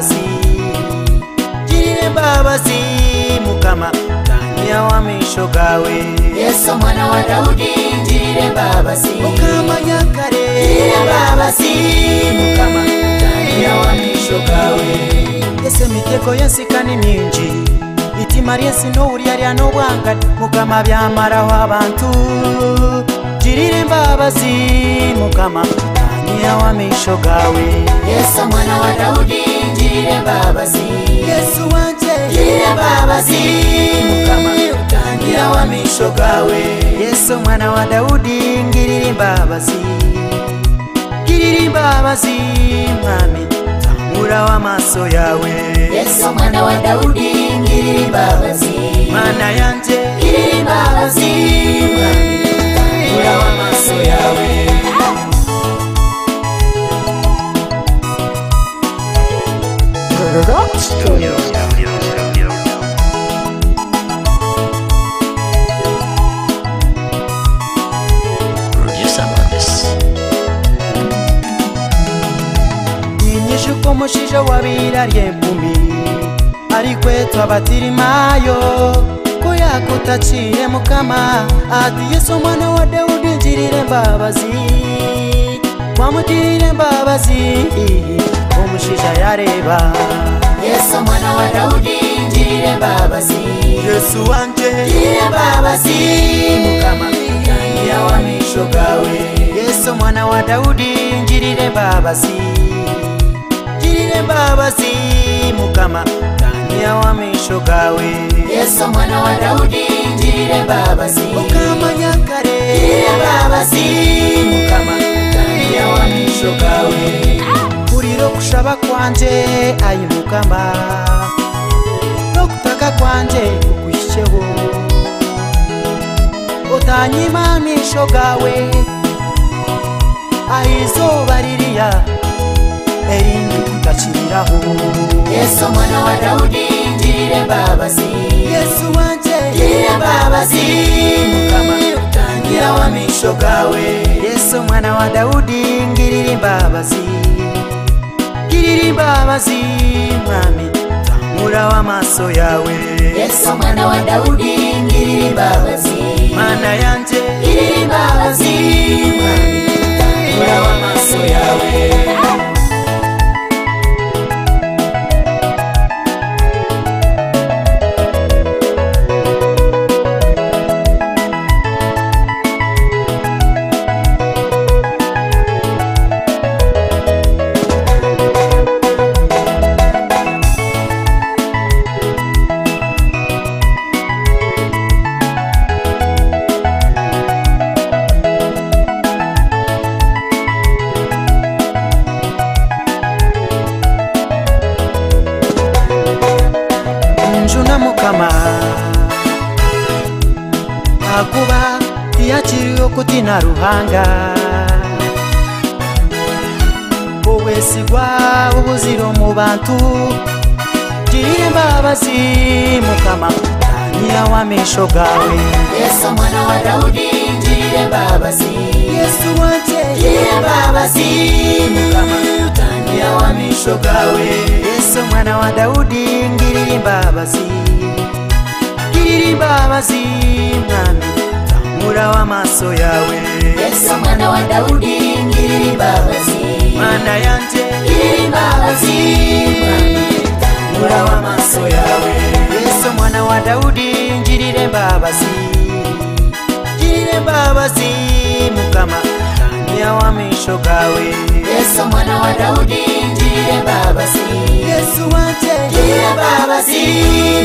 basi jirire mbabasi mukama tanya wamisho gawe yesu mwana wa daudi jirire mbabasi mukama yakare jirire mbabasi mukama tanya wamisho gawe ese mitego yensikani mingi itima ryensi nowurya rya nobwanga mukama byamaraho abantu jirire mbabasi mukama tanya wamisho gawe yesu mwana wa daudi Yesu wanje Jina baba si Mutangira wa misho gawe Yesu mwana wa Daudi Ngiriri baba Ngiriri baba Mami Tamura wa maso yawe Yesu mwana wa Daudi Ngiriri baba Mana yanje Ngiriri baba Mami Tamura wa maso yawe tinyishuka omushijo wabirarye empumi arikwetwa batirimayo kuyakutaciye mukama ati yesu mwana wa dawudi ngirire mbabazi wamugirire mbabazi omushija yareba yesu mwana wa daudi ndiye babasi yesu wange ndiye babasi mukama kanya wa misho gawe yesu mwana wa daudi ngirire babasi ngirire babasi mukama kanya wa misho gawe yesu mwana wa daudi ngirire babasi mukama nyakare ngirire babasi mukama kanya wa misho gawe kuriro kushaba kwanje ayimukamba nokutaka kwanje kukwiseho otanyima misho gawe ahizoba ririya eringi kukasiriraho yesu mwana wa daudi ngire babasi yesu wanje ngire babasi tangira wa misho gawe yesu mwana wa daudi ngiriri mbabasi ndiri mbabazi mwami tamura wamaso yawe yesu mwana wa daudi ndiri mbabazi mana yanje ndiri mbabazi mwami tamura wamaso yawe ah. shogawe Yesu mwana wa Daudi ndiye baba si Yesu wache ndiye baba si kama utania wa mishogawe Yesu mwana wa Daudi ndiye baba si ndiye baba si mwami tamura wa maso yawe Yesu mwana wa Daudi ndiye baba si mana yanje ndiye baba si mwami tamura wa maso yawe mwana wa daudi njirire mbabasi njirire mbabasi mukama kania wa misho kawe yesu mwana wa daudi njirire mbabasi yesu wace njirire mbabasi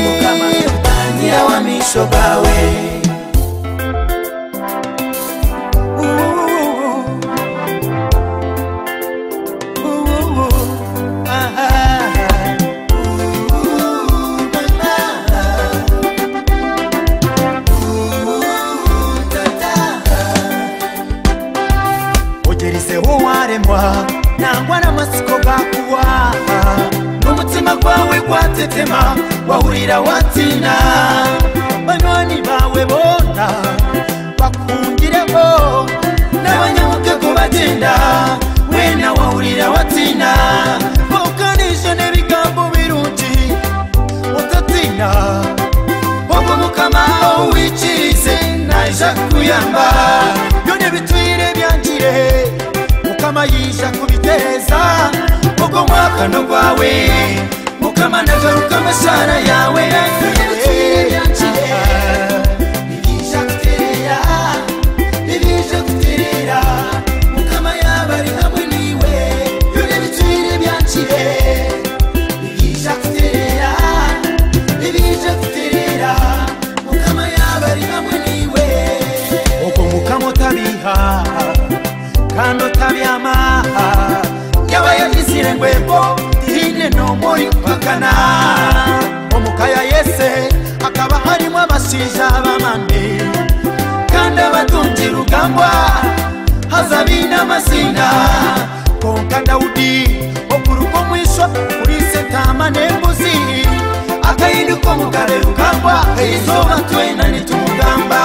mukama kania wa misho kawe mukono gwawe mukama nagaruka amasaara yawe amasiza bamame kandi abatunzi rugambwa hazabi n'amasinda konka dawudi okuruka omwiswa kuri setama n'embuzi akayindi ko mukare rugambwa izoba twena nitumugamba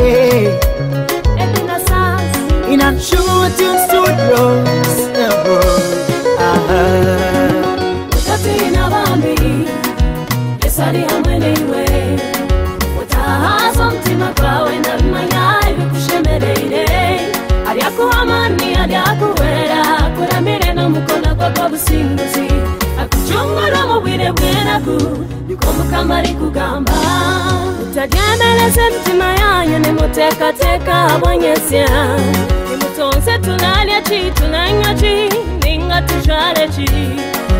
day. In a shooting studios, never. bambi, esari hamwe mtima kwawe na bimanya ibikushemereire. businguzi bwire bwenaku bikomuka kugamba mutagendereze mitima yanyu nimutekateka bonyesya nimutonse tunalya ki tunanywa ki ninga tujale ki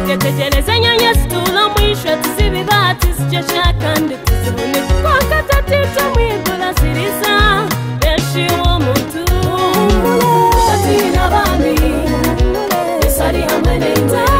tetegereze nyanya situla mwisho tuzibiba tuzijesha kandi tuzibonekukoka tatita mwigula sirisa benshi w'omuntu tatira abandi isari hamwe n'inzara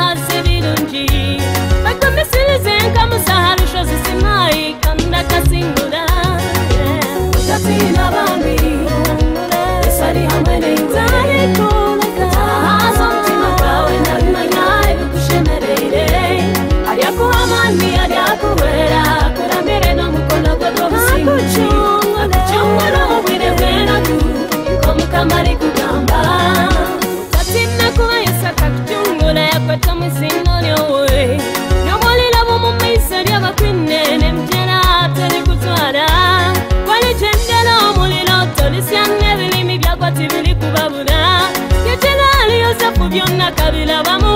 bisyanga ebirimi byakwa tibirikubabula yekinaali yosefu byonna kabirabamu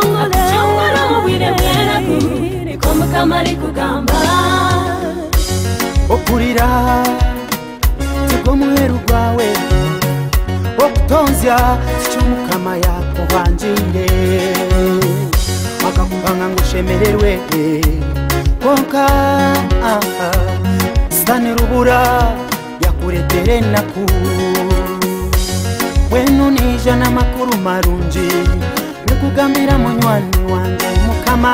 kamari kugamba okurira tigomuheru gwawe okutonzya kicumukama yakubanjire akakubanga ngu ushemererwe konka sitanirubura yakuretera enaku bwenu nija namakuru marungi nikugambira munywani wange mukama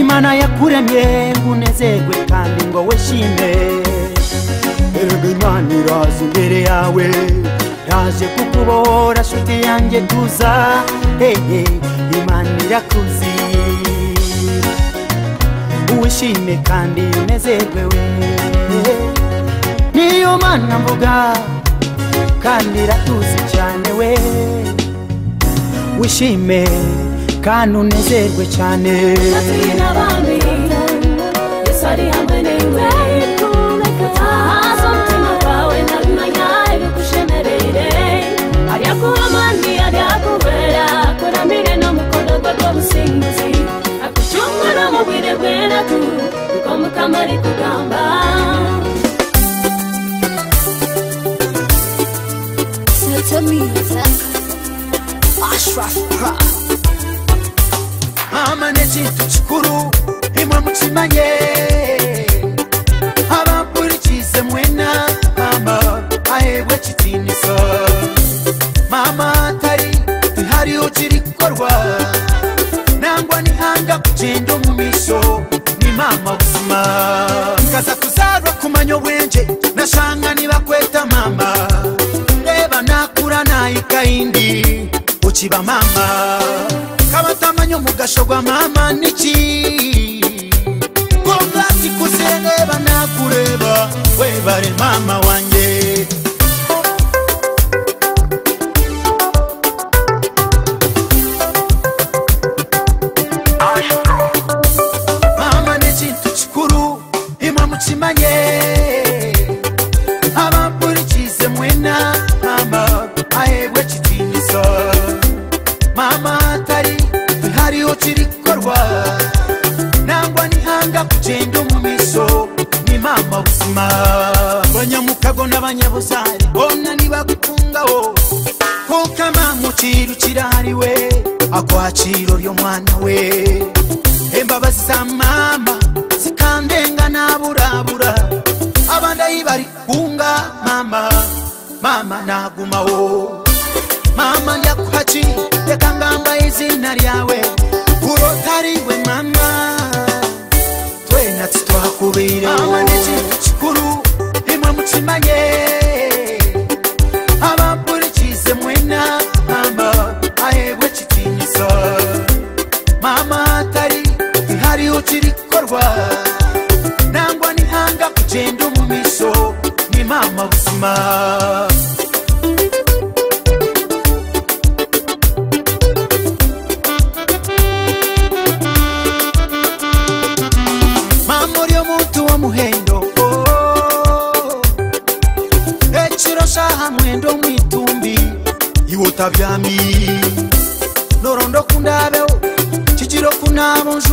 imana yakuremye ngo unezerwe kandi ngo wishime erega imana iraza imbere yawe yaje kukubohora nshuti yanjye tuza hehe imana irakuzi wishime kandi unezerwe we niyo mana mvuga kandi iratuzi cyane we wishime kandi unezerwe cyane yesu ari hamwe newe ahaza umutima kuramire no mukonorwa rw'ubusinzi bwire bwera tu kuko mukama me Ashraf Pride vama nechinhu chikuru imwe muchimanye havapurichise mwena ama aewe chitini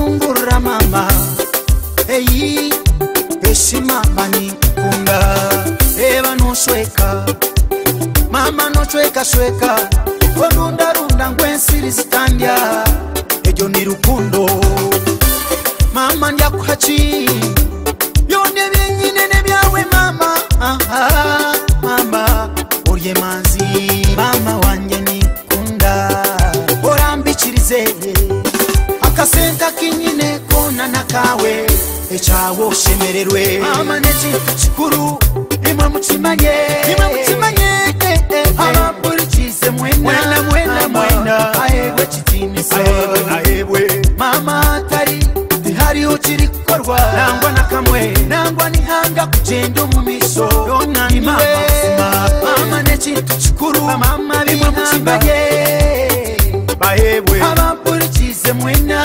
tungurra mama eyi esima bani kunga eba nosweka mama nocweka sweka onundarunda ngwensiri zitandya ejo ni rukundo mama ndyakuhaci byonde byenyine nebyawe mama aha. kawe ekyawe oshemererwe amaneki kikuru imwe mukimanye eh, eh, eh. nangwa nihanga kugenda omumiso mama nekintu kikuru mama bimwe mukimanye abampurikize mwena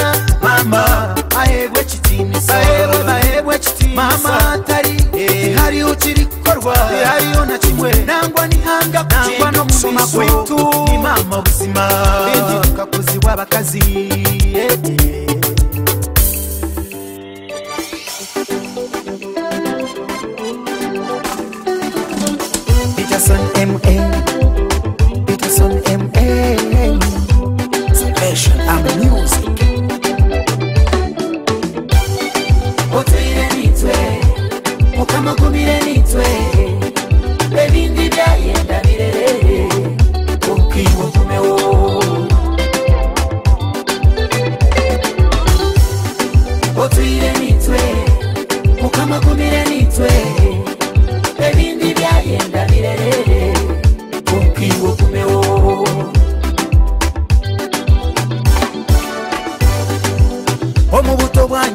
mama atari ihariho kirikorwa ihariho na kimwe nangwa n'ihanga kugenda no gusoma kwitu ni mama buzima bindi bakakuzi w'abakazi yeee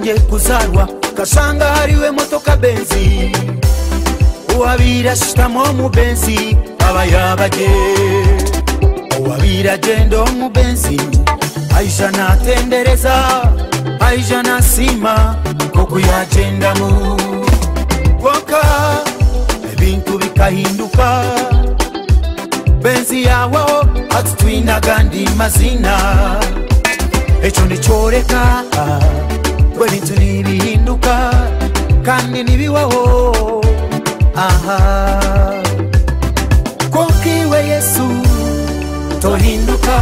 kwanje kuzarwa kasanga ariwe motoka benzi uwabira shitamu omubenzi abayabaje uwabira genda omubenzi aija natendereza aija nasima nkoku yagendamu kwonka ebintu bikahinduka benzi yawo atitwinaga ndi mazina ecyo nicyoreka ah. ubwo n'inzu kandi nibiwaho aha kuko iwe yesu tohinduka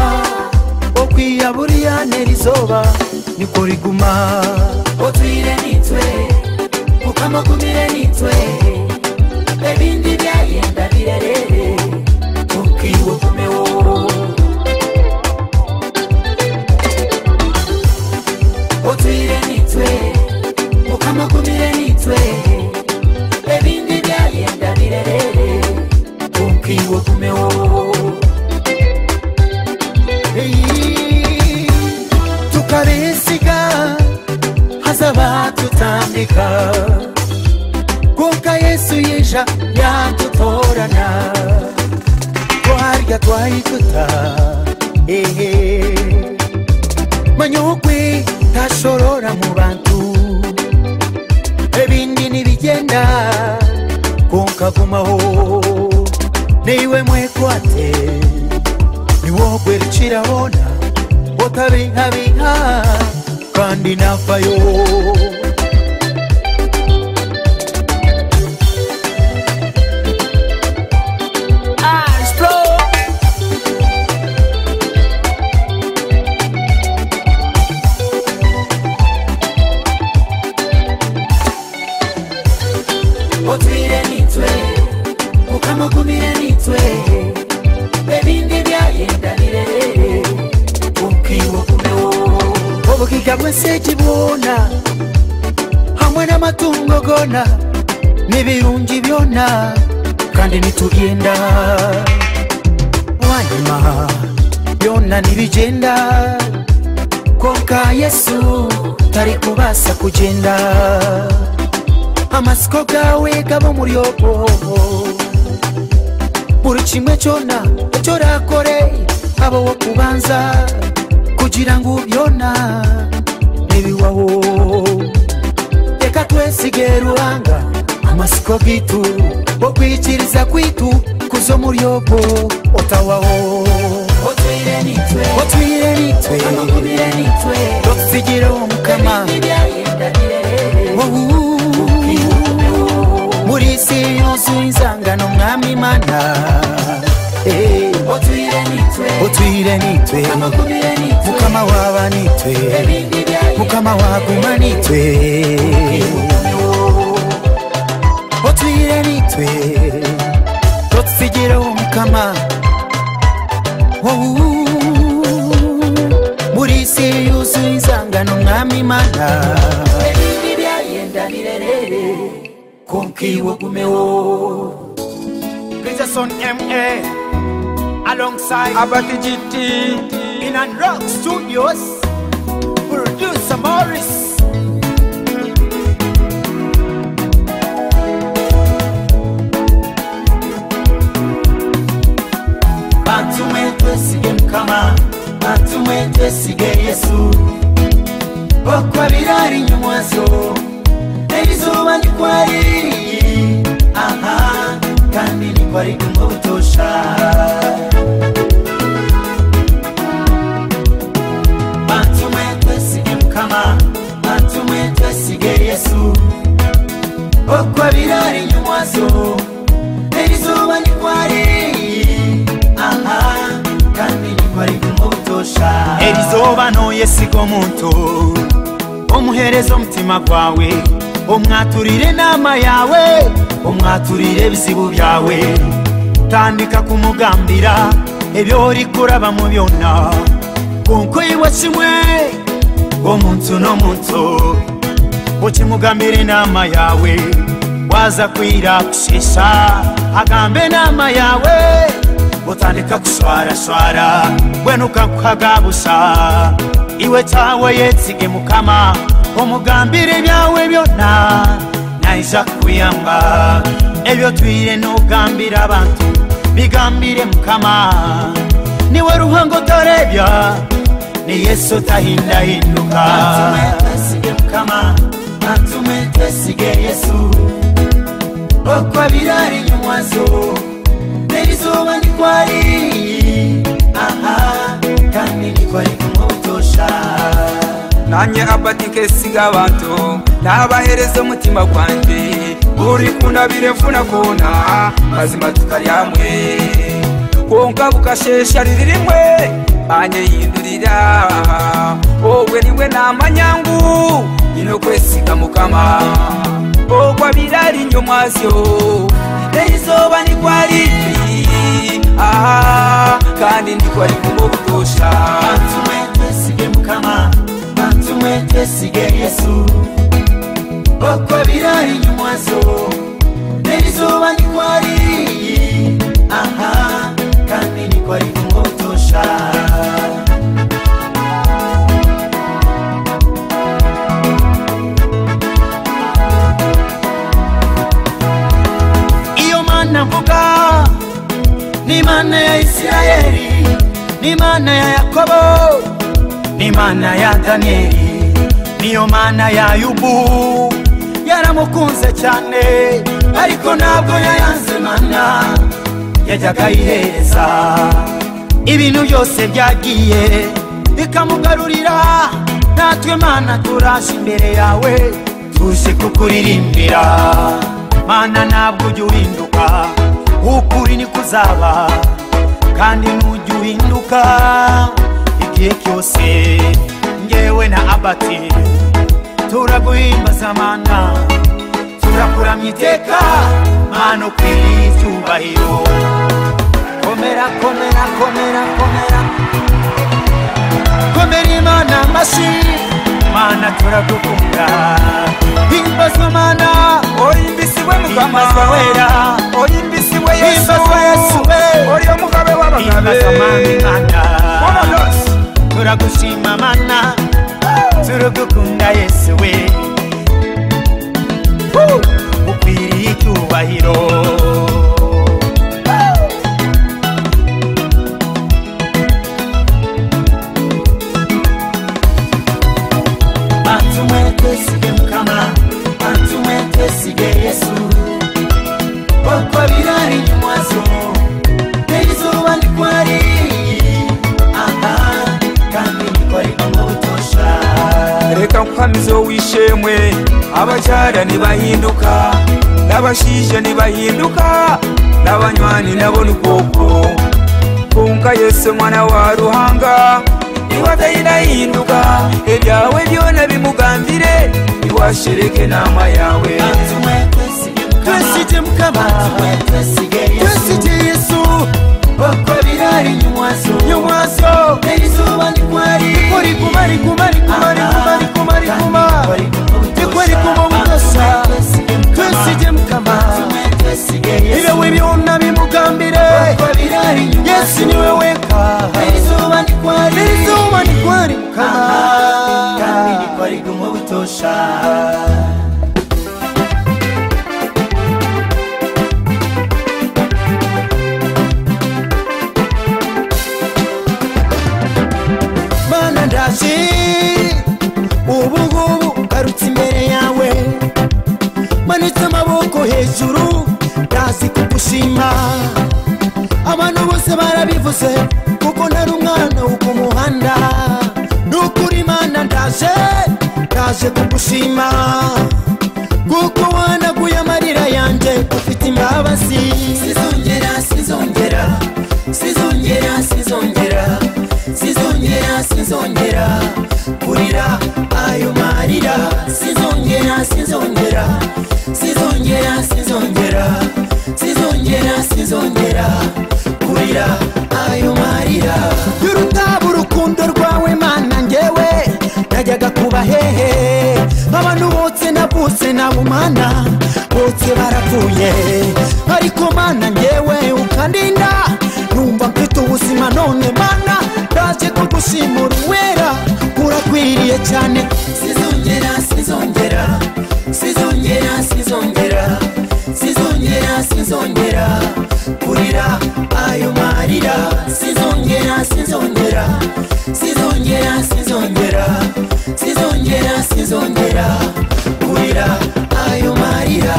ukwiya nelizoba ntera izuba riguma utuyire nitwe kuko amagumire nitwe ebindi byayenda birarere kuko iwe ugumewo nitwe nitwe ukamakumirenitwe evindi vyalienda virerere kumpiwo tumewo hey. tukaresiga hazava tutandika kuka yesu yeja yatutorana twarya twaituta ehe manyokwe tasolora mu bantu ebindi nibigenda kunkagumaho neiwe mwekwate niwokwerukirabona otabihabiha kandi nafayo by'ubugona n'ibirungi byona kandi nitugenda wanyuma byona nibigenda konka yesu tari kubasa kugenda amasiko gawe gaba muri yobo buri kimwe cyona icyo rakore abo wo kubanza kugira ngo byona ntibiwaho twesigeruhanga amasiko gitu bokwikiriza kwitu kuzo muryogo otawaho otwire nitwe otusigire wo mukama muri isi yose inzangano mwami mana eh. otwire nitwe mukama waba nitwe mukama wagumanitwe otwiranitwe totusigireho mukama buri isi yuzuye inzangano mwami mana ebindi byayenda birerere konkiwe gumeho bizeson ma alongside abatigiti inan rock studios Mori. unyumereze umutima kwawe umwaturire inama yawe umwaturire ibisibu byawe tandika kumugambira ibyo uri kuraba mu byona kuko yiwe kimwe uwo munsi uno munsi ukimugambira inama yawe waza kwira gushisha agambe inama yawe utandika gushwarashwara we ntukakuhagabusha iwe cyawe yetsige mukama omugambire ebyawe byonna nayinza kuyamba ebyo twire n'ogambira abantu bigambire mukama niwe ruhanga otarebya ni yesu tahindahinduka matume twesige yesu okwa birari nyumwazo n'erizoba nikwari nanye abatike esiga abanto nabahereza omutima gwanje buri kunabirefuna kona mazima tukaryamwe konka bukashesha ririmwe banyehindurira owe niwe namanyangu nino kwesiga mukama ogwabirari nyomwazyo eizoba nikwariri aha kandi ndikwari kumwe obutosha mwetwesiga yesu okwo birali nyumwazo n'erizuba aha kandi nikwali kumotosha iyo mana mvuga ni mana ya isirayeli ni mana ya yakobo ni mana ya danieli niyo mana yayo ubu yaramukunze cyane ariko ntabwo yayanze mana yajyaga ayihereza ibintu byose byagiye bikamugarurira natwe mana turaje imbere yawe tuje kukuririmbira mana ntabwo ujya uhinduka ukuri niko uzaba kandi nujya uhinduka igihe cyose njewe na abati turaguhimba zamana turakuramya iteka mana ukwiriye icyubahiro komera komera komera komera komera imana amashyi mana turagukunda himbazwa mana uri mbisi we mugamazwa wera uri mbisi we yesu uri umugabe w'abagabo tinotora kusima mana turi kukunda yesu we upiri kubahiro Sige yesu, okwabira. mukamizi owishemwe abacyara nibahinduka n'abashije nibahinduka n'abanywani nabo nukoko kunka yese mwana wa ruhanga niwatayinahinduka ebyawe byona bimugambire niwashereke nama yawe twesige mukama twesige yesu ari nyumwaso nyumwaso erizuba nikwari kuri kuma ari kuma ari kuma ari kuma ari kuma ari kuma nikwari kuma mutosa twese ijye mukama ibe wibi unabimugambire yesi ni we weka erizuba nikwari erizuba nikwari kuma kandi nikwari kuma mutosa umanitse amaboko hejuru ndazi kugushima abantu bose barabivuze kuko ntari umwana wo ku muhanda nukuri imana ndaje ndaje kugushima kuko wanaguye amarira yanjye ufite imbabazi sizongera sizongera sizongera sizongera sizongera sizongera kurira ayo marira sizongera sizongera sizongera sizongera sizongera sizongera kurira ayo marira yurutaba urukundo rwawe mana ngewe najyaga kuba hehe abantu botse navutse nabumana botse barapfuye ariko mana ngewe ukandinda numva mfite ubuzima none mana ndaje kugushimura uwera birakwiriye cyane sizongera sizongera sizongera sizongera sizongera sizongera kurira ayo marira sizongera sizongera sizongera sizongera sizongera sizongera kurira ayo marira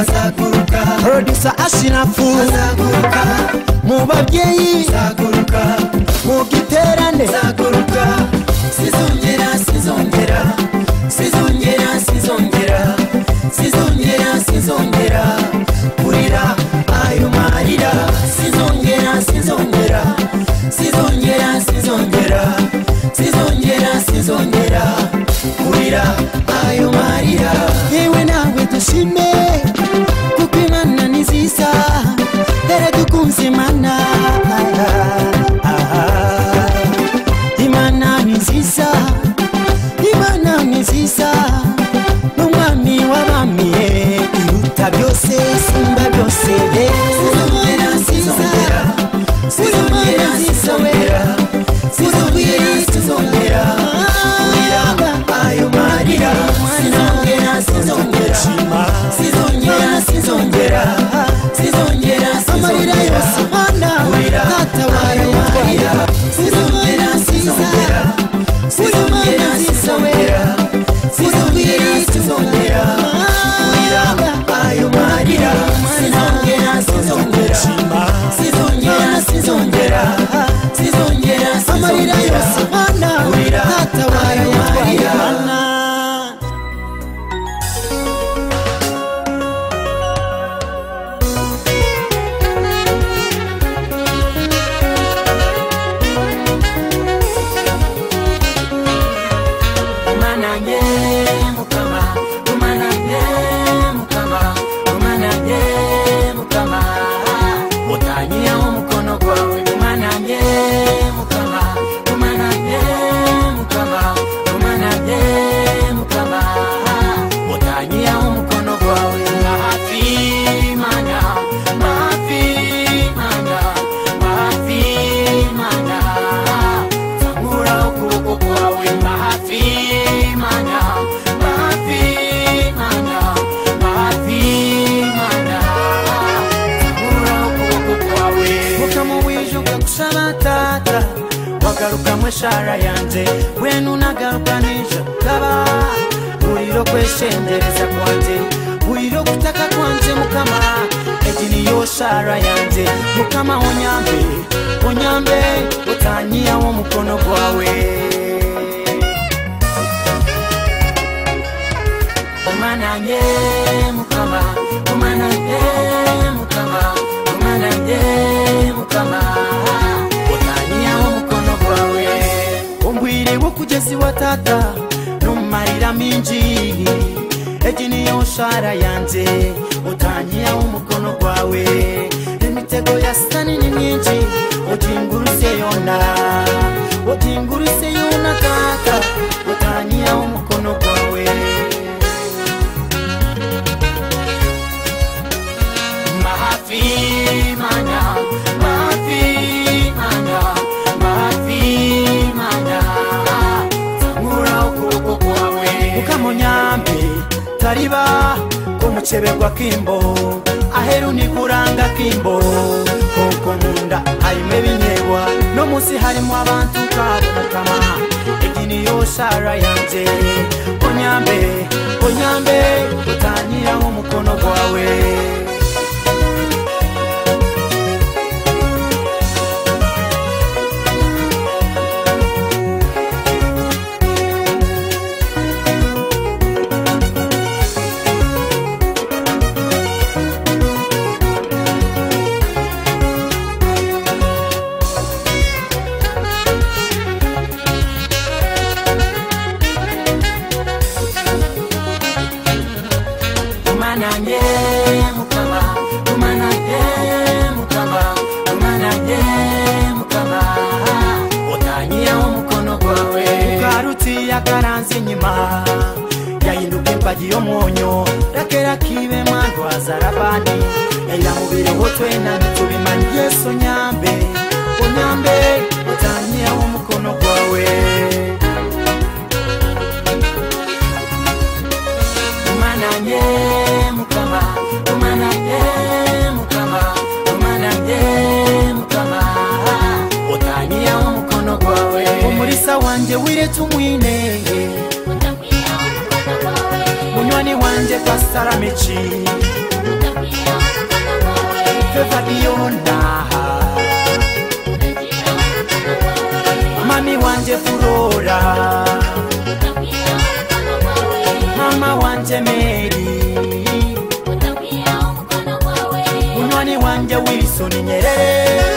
azaguruka producer ashira fu azaguruka mu sizongera sizongera amarira yose mana atabaye wanjye musaara yanze bwenunagampanisa kaba buliro kwesendereza kwanze buliro kutaka kwanze mukama eginiyo saara yanze mukama onyambe onyambe otanyiyawo omukono gwawe omananye mukama omananye mukama omananye kugeza iwa tata numarira mingi eji niyo nshara yanjye utangira umukono gwawe emitego ya sani ni myinshi utinguruse yona utinguruse yona tata utangira umukono gwawe munyambi tariba komucheberwa kimbo aheru nikuranga kimbo koko munda harimo ebinyeebwa n'omunsi harimu abantu kabo mukama egi yo sara yange onyambe onyambe utanyiraho umukono gwawe sara mici fevadionaha mami wanje furora mama wanje meri unwani wanje wilisoni nyerere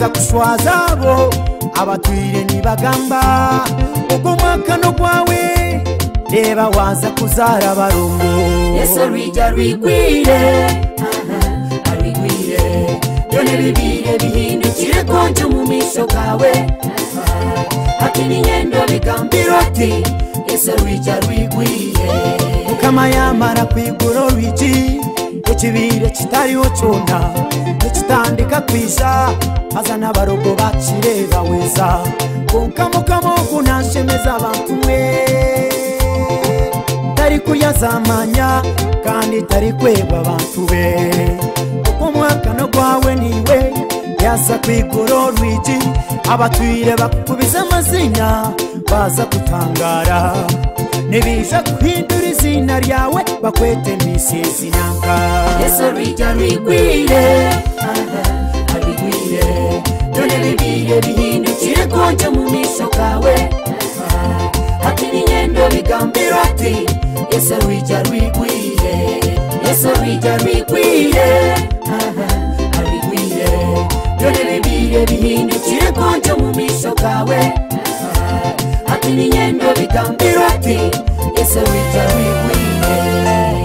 baza kuswaza abo abatwire nibagamba ogwo mwakano gwawe reba waza kuzara barungu yesu rwija rwigwire arwigwire none bibire bihindukire konje mu misho gawe akininyendo bigambiro ati yesu rwija rwigwire mukama yamara kwigura rwiji ekibiira ekitaliwo kyona tekitandika kwiza aza n'abarogo bakire baweza konka mukama ogunansemeza abantu mwe talikuyazaamanya kandi talikweba bantu be okomwaka nogwawe niwe yaza kwigora olwigi abatwire bakukubiza amazina baza kutangara nebisha guhindura izina ryawe bakwete misizi nyanka yesu abijya abigwire abigwire none bibiye bihindukire konje mu misho kawe hakinyenda bigambira ati yesu abijya abigwire yesu abijya abigwire abigwire none bibiye bihindukire konje mu misho kawe ati ni nyendo bigambira ati ese wita wiwire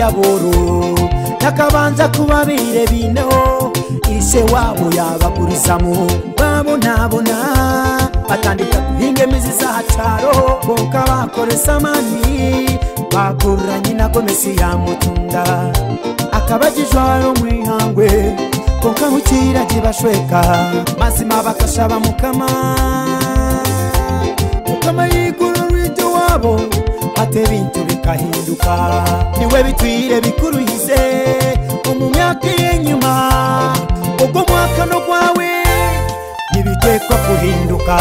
yaboro takabanza kubabire bino ise wabo yabagurizamo babonabona batandika guhinga emizi zataro boka bakoresa amani bakuranye nagomesi yamutunga akabagijwa ayo mwihangwe konka hukiragi bashweka mazima bakashaba mukama mukama yigu ufite uwabo ate bintu bikahinduka niwe bitwire bikuruhize omu myaka y'enyuma ogwo mwakano gwawe ntibitekwa kuhinduka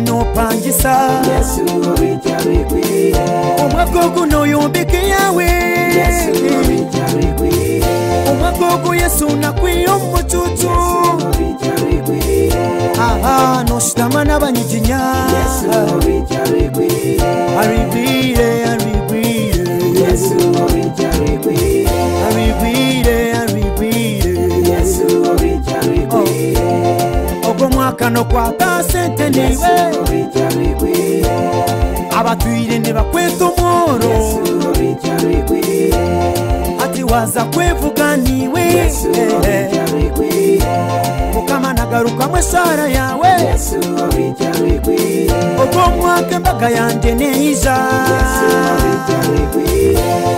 n'opangisa omwaka oguno yombekeyawe omwaka ogu yesu nakwiye omucucu aha noshitama n'abanyiginya aribire kanokwata sente niwe abatwire nibakweta omworo ati waza kwevuga niwe mukama nagarukamu esara yawe ogwo omwaka embaga yanje neiza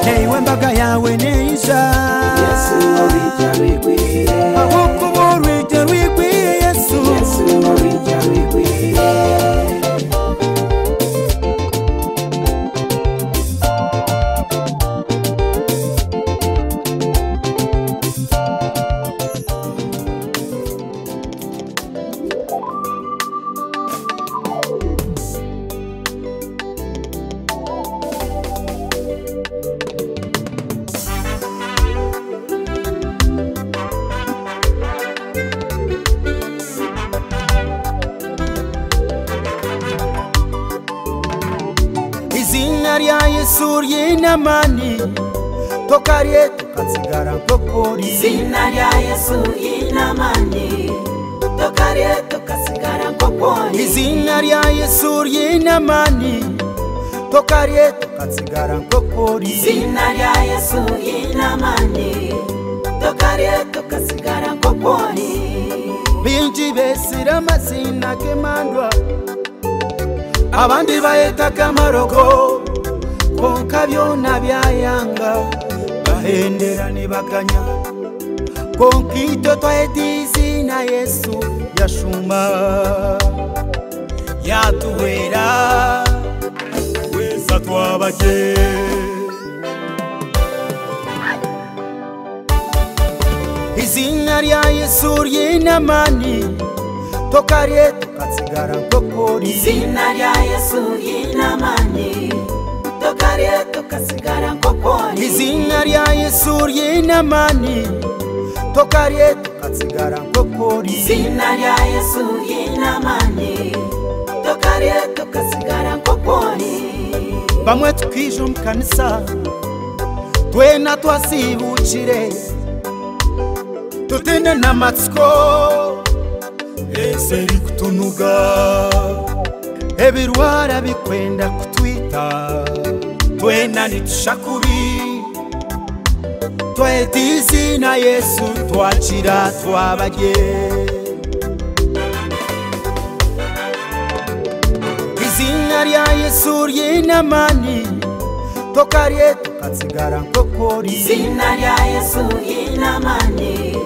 neiwe embaga yawe neiza ahoko bombi bayetako amalogo kwonka byona byayanga bahendera ne baganya konkito twayetiisi na yesu yashuma yatuwera weza twabake izina rya yesu mani tokarye tukasigara nko zina rya yesu ryinamani tokarie tukasigara nkokoni izina rya yesu ryinamani tokarie tukasigara nkokori zina rya yesu ryinamani tokarie tukasigara nkokoni bamwe twije mukanisa twena twasibukire tutine n'amatsiko ese rikutunuga ebirwara bikwenda kutwita twena nitushakubi tweta izina yesu twakira twabage izina rya yesu ry'inamani tokarye tukatsigara nkokori izina rya yesu ry'inamani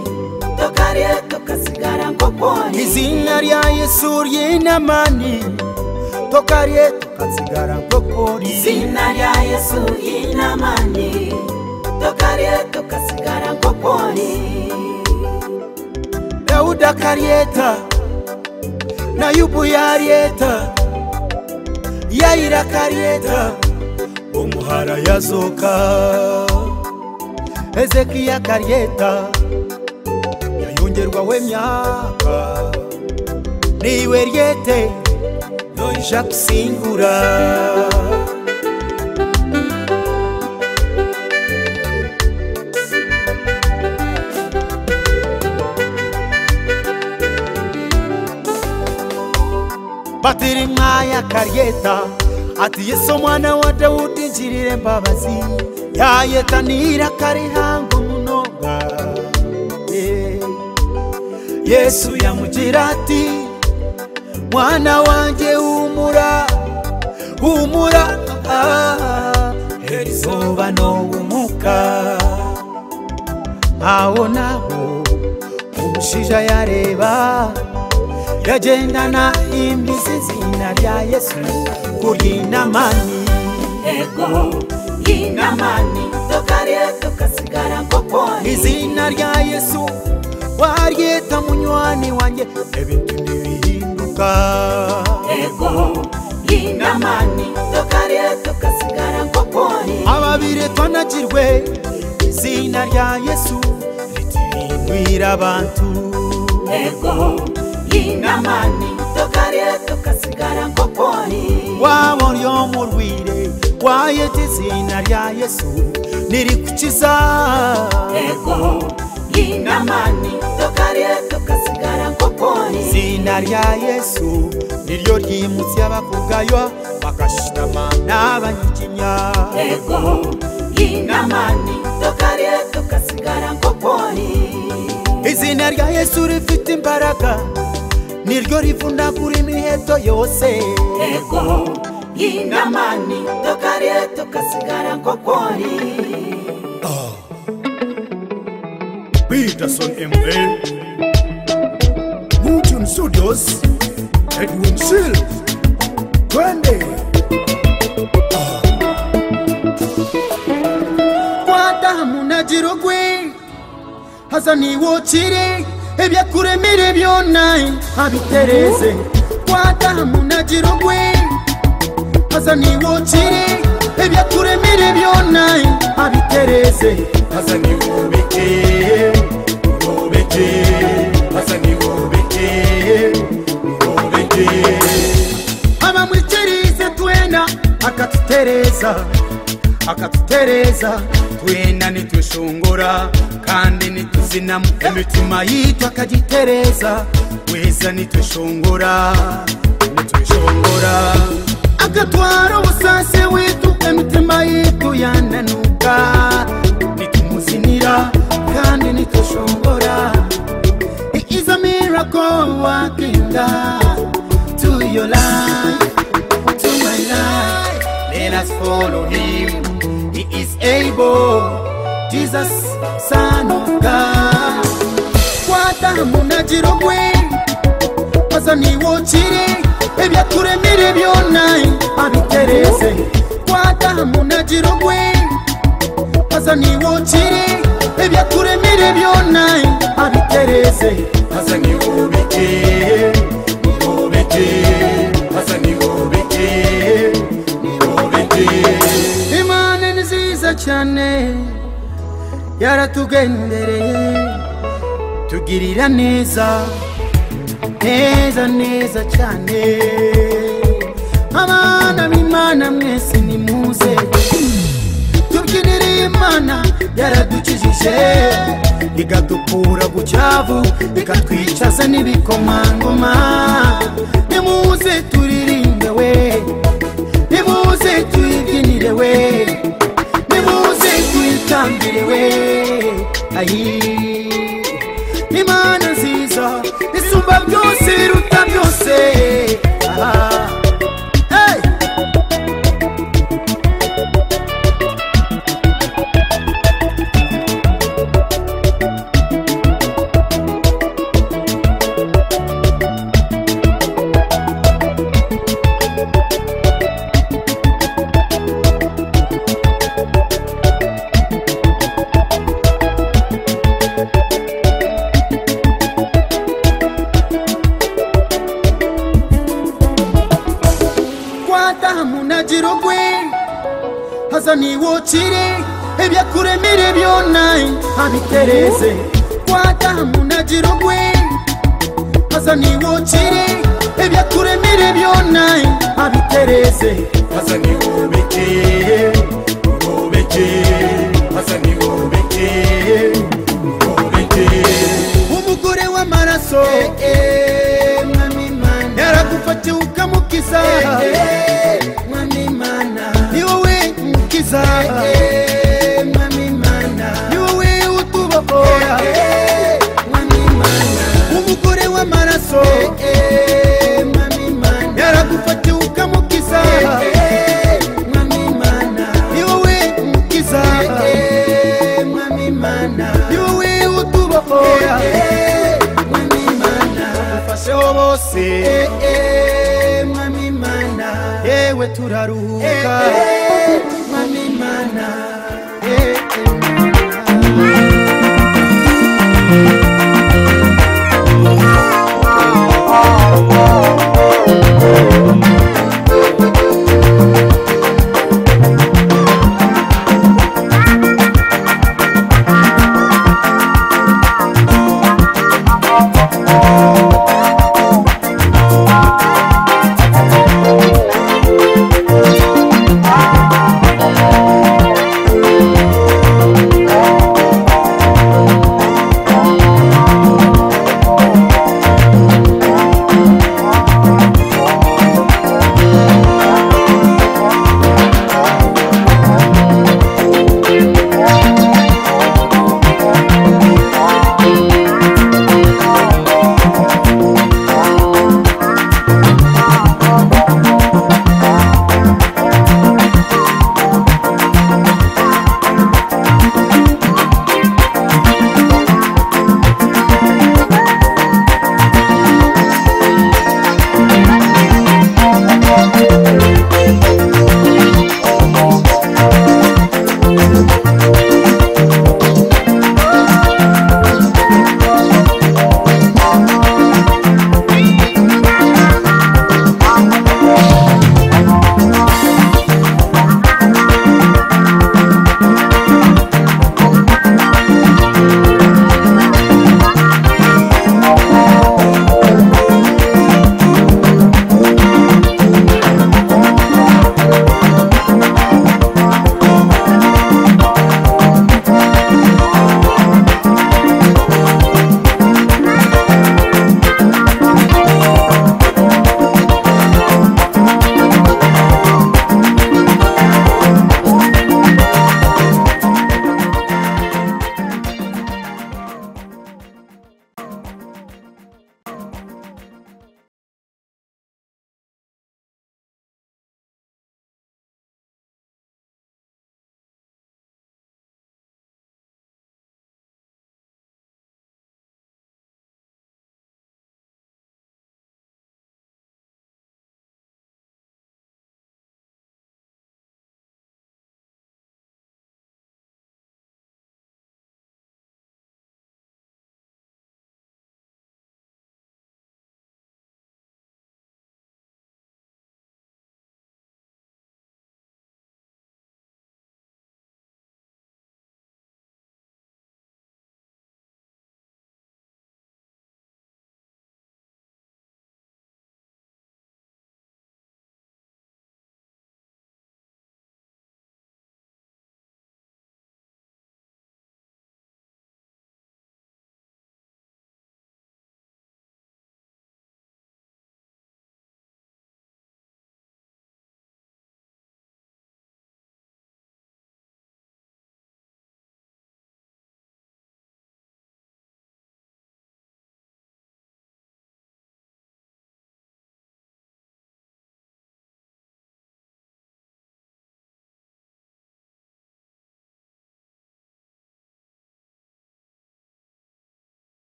tokarye tukasigara nkokori izina rya yesu ry'inamani tokarye tukasigara nkokori zina rya yesu yinamani tokarye tukasigara nkokori dawudi karieta na yubu yaryeta yayira karieta omuhara yazoka ezekiya karieta yayongerwaho emyaka niwe ryete já te singura batere mwaya karieta ati yesu mwana wa daudi njirire mbabazi yayetanira kari hango munoga eh. yesu yamugira ati mwana wanjeu humura humura heri zuva nohumuka mawonaho umushija yareva yagenda na imbisi zina rya yesu kuyinamani ego yinamani dokaretokasigara nkokoni izina rya yesu waryeta munywani wanjye ebintu nibi tukasimuka ego inamani tokarira tukasigara ngokori avavire twanakirwe zina rya yesu ritirindwira abantu ego inamani tokarira tukasigara ngokori wabo ryo murwire wayete zina rya yesu nirikukiza ego inamani tokarye tukasigara nko poni izina rya yesu niryo ryimutse abakugaywa bakashitama n'abanyiginya ego inamani tokarye tukasigara nko izina rya yesu rifite imbaraga niryo rivunagura imiheto yose ego inamani tokarye tukasigara nko peterson ma mutin studios edwin sil twende kwatamuna jirogwe hazaniwo chiri ebyakuremire byona abitereze kwatamuna jirogwe hazaniwo chiri ebyakuremire byona abitereze hasa twena akatutereza akatutereza twena nitushungura kandi nituzinamo imitima yitu akagitereza weza nitushungura nitushungura agatwara ubusase witu imitima yitu yananuka kandi nitashobora It miracle working to your life, to my life. Let us follow Him. He is able, Jesus, Son of God. Wadamu na jirogwe, wazani wochiri, ebyaturemire byona abitereze. Wadamu na jirogwe, wazani wochiri ebyakuremire byona abitereze imana nziza cyane yaratugendereye tugirira neza neza neza cyane abana b'imana mwese nimuze imana yaradukijije igadukura ku cyavu ikatwicaza n'ibikomangoma nimuze turirimbe we nimuze tuyibyinire we nimuze tuyitambire we ayi imana nziza isumba byose iruta byose aha